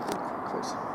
Close.